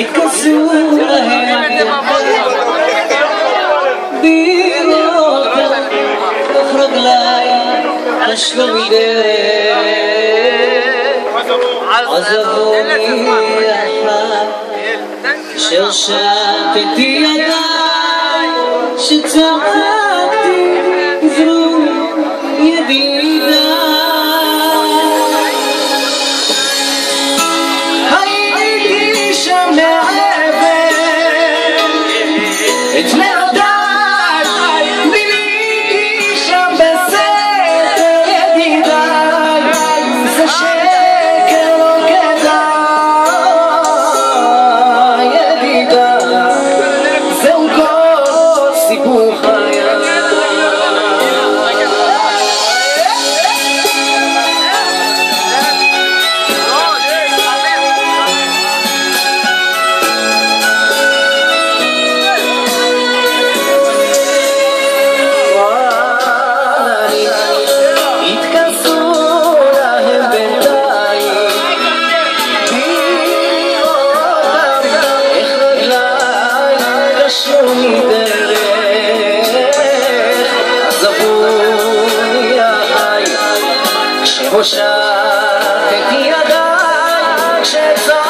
يتكسرون بيروتا اخرج لايا اشرب عزفوني احرار شرشات يداي شتمام תחושה, תגיע די כשצריך.